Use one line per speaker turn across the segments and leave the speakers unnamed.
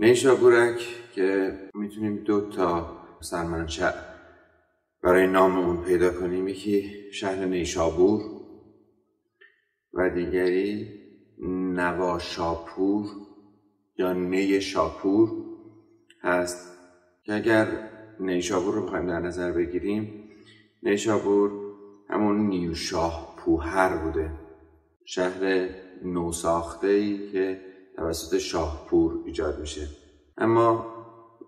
نیشابورک که می‌تونیم دو تا سرمنشأ برای نام اون پیدا کنیم یکی شهر نیشابور و دیگری نواشاپور یا نی شاپور هست که اگر نیشابور رو بخوایم در نظر بگیریم نیشابور همون نیوشاه پوهر بوده شهر نوساخته ای که توسط شاهپور ایجاد میشه. اما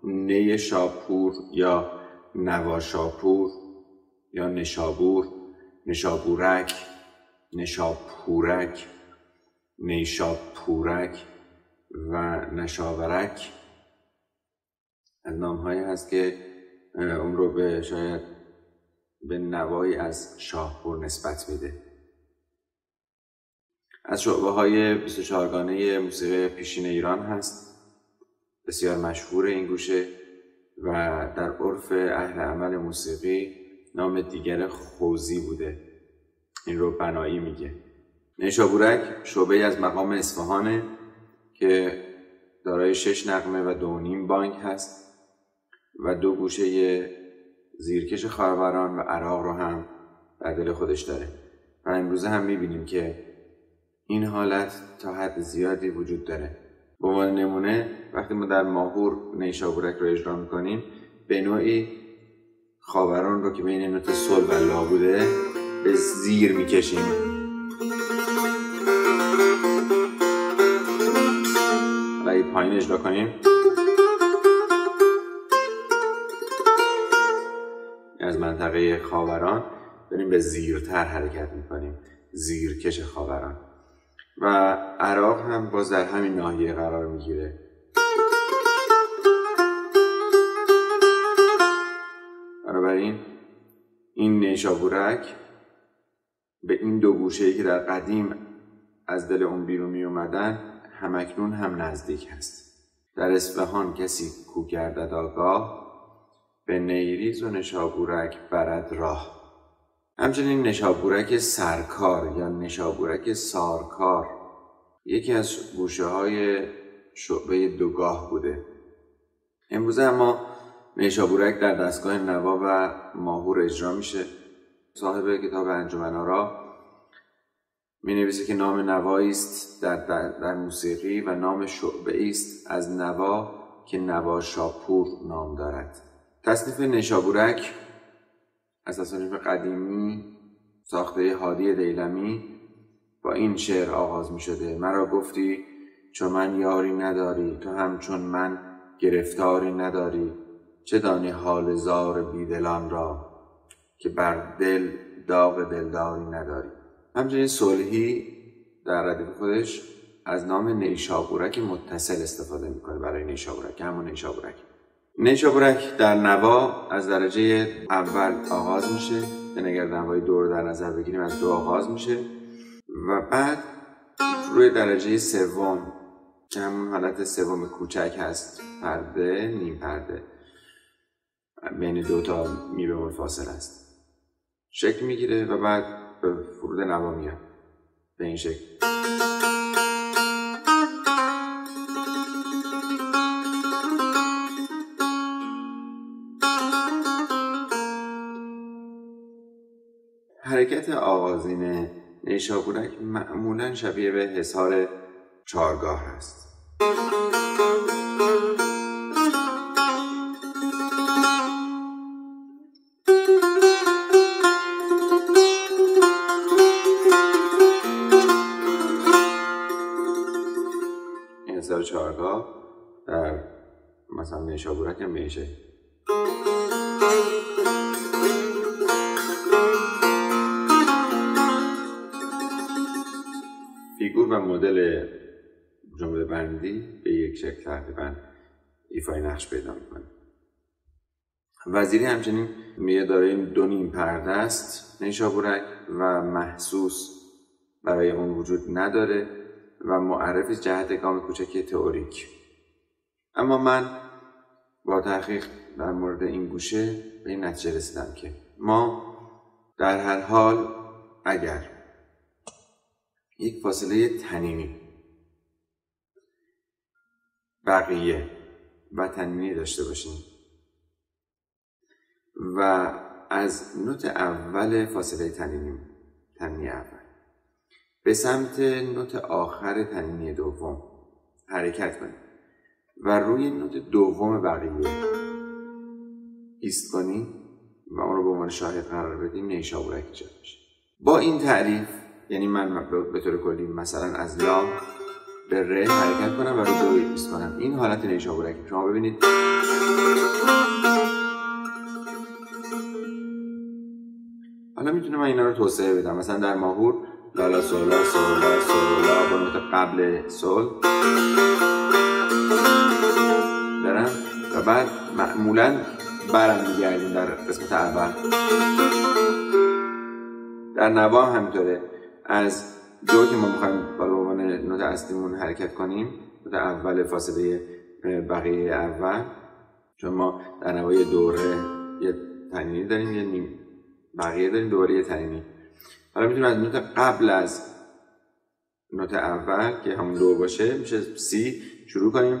نی شاپور یا نواشاپور یا نشابور نشابورک نشاپورک نیشاپورک و نشاورک از نام هست که اون رو به شاید به نوایی از شاهپور نسبت میده. از شعبه های 24 گانه موسیقی پیشین ایران هست. بسیار مشهور این گوشه و در عرف اهل عمل موسیقی نام دیگر خوزی بوده. این رو بنایی میگه. نیشابورک شعبه از مقام اصفهانه که دارای شش نقمه و دو نیم بانک هست و دو گوشه زیرکش خاوران و عراق رو هم در دل خودش داره. و امروزه هم می‌بینیم که این حالت تا حد زیادی وجود داره. به عنوان نمونه وقتی ما در ماهور نیشابورک رو اجرا می‌کنیم به نوعی خاوران رو که بین نوت سل و لا بوده به زیر می‌کشیم. و پایین اجرا کنیم. از منطقه خاوران داریم به زیرتر حرکت می‌کنیم. زیرکش خاوران. و عراق هم باز در همین ناحیه قرار می‌گیره. بنابراین این نیشابورک به این دو گوشه که در قدیم از دل اون بیرون می اومدن همکنون هم نزدیک هست. در اصفهان کسی کو گردد آگاه به نیریز و نشابورک برد راه. همچنین نشابورک سرکار یا نشابورک سارکار یکی از گوشه های شعبه دوگاه بوده. امروز اما نشابورک در دستگاه نوا و ماهور اجرا میشه. صاحب کتاب انجمن آرا می نویسه که نام نوایی است در, در, در, موسیقی و نام شعبه است از نوا که نوا شاپور نام دارد. تصنیف نشابورک از تصانیف قدیمی ساخته هادی دیلمی با این شعر آغاز می شده. مرا گفتی چون من یاری نداری تو همچون من گرفتاری نداری. چه دانی حال زار بیدلان را که بر دل داغ دلداری نداری؟ همچنین صلحی در ردیف خودش از نام نیشابورک متصل استفاده می‌کنه برای نیشابورک همون نیشابورک. نیشابورک در نوا از درجه اول آغاز میشه. یعنی اگر نوای دو رو در نظر بگیریم از دو آغاز میشه. و بعد روی درجه سوم که همون حالت سوم کوچک هست پرده نیم پرده. بین دو تا میبه فاصل است. شکل می‌گیره و بعد به فرود نوا میاد. به این شکل. حرکت آغازین نیشابورک معمولا شبیه به حصار چارگاه است. حصار چارگاه در مثلا نیشابورک میشه. فیگور و مدل جمله بندی به یک شکل تقریبا ایفای نقش پیدا می‌کنه. وزیری همچنین میگه داره دو نیم پرده است نیشابورک و محسوس برای اون وجود نداره و معرف جهت گام کوچکی تئوریک. اما من با تحقیق در مورد این گوشه به این نتیجه رسیدم که ما در هر حال اگر یک فاصله تنینی بقیه و تنینی داشته باشیم و از نوت اول فاصله تنینی تنینی اول. به سمت نوت آخر تنینی دوم حرکت کنیم و روی نوت دوم بقیه ایست کنیم و اون رو به عنوان شاهد قرار بدیم نیشابورک ایجاد میشه. با این تعریف یعنی من به طور کلی مثلا از لا به ر حرکت کنم و رو دو ایست کنم. این حالت نیشابورک شما ببینید. حالا می‌تونم من اینا رو توسعه بدم. مثلا در ماهور لالا سولا سولا سولا با نوت قبل سول برم و بعد معمولا برم میگردیم در قسمت اول. در نوا هم همینطوره. از دو که ما می‌خوایم با عنوان نوت اصلیمون حرکت کنیم نوت اول فاصله بقیه اول چون ما در نوای دوره یه تنینی داریم یه نیم بقیه داریم دوره یه تنینی. حالا می‌تونیم از نوت قبل از نوت اول که همون دو باشه میشه سی شروع کنیم.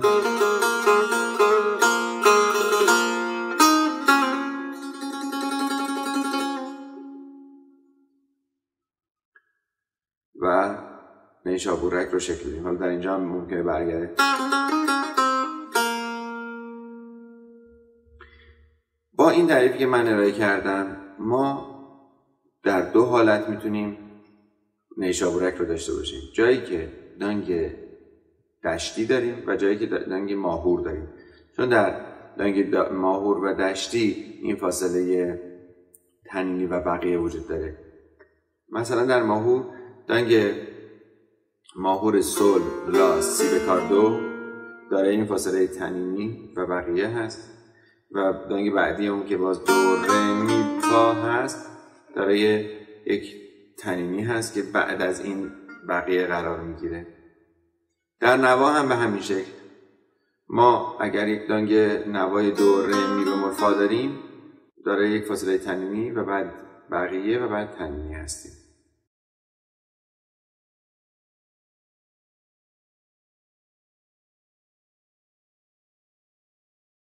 و نیشابورک رو شکل بدیم حالا در اینجا هم ممکنه برگرده. با این تعریفی که من ارائه کردم ما در دو حالت می‌تونیم نیشابورک رو داشته باشیم. جایی که دنگ دشتی داریم و جایی که دنگ ماهور داریم. چون در دنگ ماهور و دشتی این فاصله تنینی و بقیه وجود داره. مثلا در ماهور دنگ ماهور سول لا سی به کار دو داره این فاصله تنینی و بقیه هست و دنگ بعدی اون که باز دو ره می فا هست داره یک تنینی هست که بعد از این بقیه قرار می‌گیره. در نوا هم به همین شکل. ما اگر یک دنگ نوای دو ره می مرفا داریم داره یک فاصله تنینی و بعد بقیه و بعد تنینی هستیم.